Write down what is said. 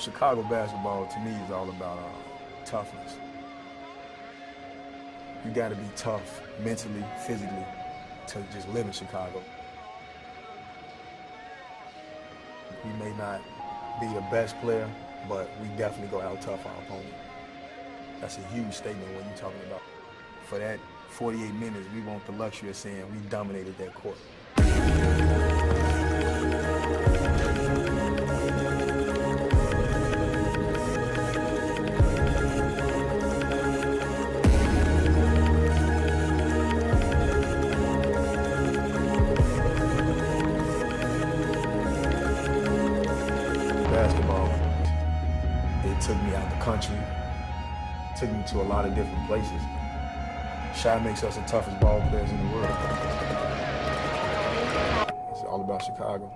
Chicago basketball to me is all about uh, toughness. You got to be tough mentally, physically, to just live in Chicago. We may not be the best player, but we definitely go out tough our opponent. That's a huge statement when you're talking about. For that 48 minutes, we want the luxury of saying we dominated that court. Took me out the country, took me to a lot of different places. Chi makes us the toughest ball players in the world. It's all about Chicago.